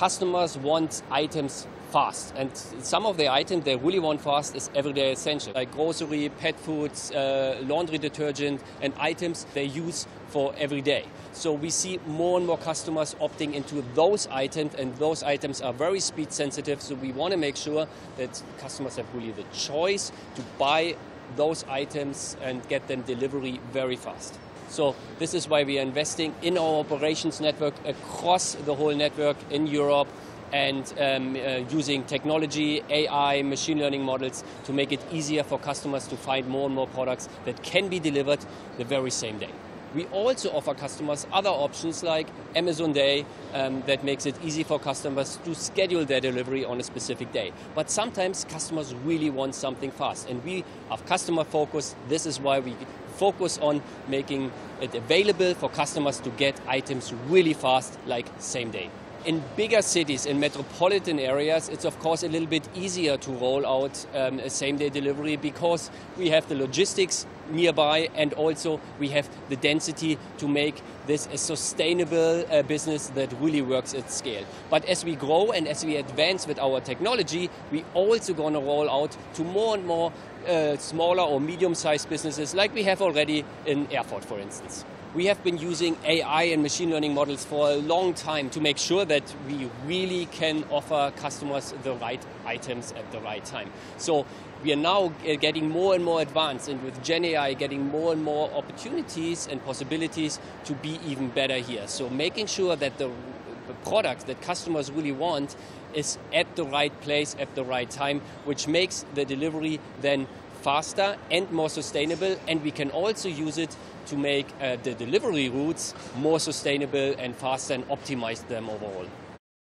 customers want items fast. And some of the items they really want fast is everyday essential, like grocery, pet foods, uh, laundry detergent, and items they use for every day. So we see more and more customers opting into those items, and those items are very speed sensitive. So we want to make sure that customers have really the choice to buy those items and get them delivery very fast. So this is why we are investing in our operations network across the whole network in Europe and um, uh, using technology, AI, machine learning models to make it easier for customers to find more and more products that can be delivered the very same day. We also offer customers other options like Amazon Day um, that makes it easy for customers to schedule their delivery on a specific day. But sometimes customers really want something fast, and we are customer focused. This is why we focus on making it available for customers to get items really fast, like same day. In bigger cities, in metropolitan areas, it's of course a little bit easier to roll out um, a same day delivery because we have the logistics nearby and also we have the density to make this a sustainable uh, business that really works at scale. But as we grow and as we advance with our technology, we also going to roll out to more and more uh, smaller or medium sized businesses like we have already in Erfurt, for instance. We have been using AI and machine learning models for a long time to make sure that we really can offer customers the right items at the right time. So we are now uh, getting more and more advanced and with Gen AI getting more and more opportunities and possibilities to be even better here. So making sure that the product that customers really want is at the right place at the right time, which makes the delivery then faster and more sustainable. And we can also use it to make uh, the delivery routes more sustainable and faster and optimize them overall.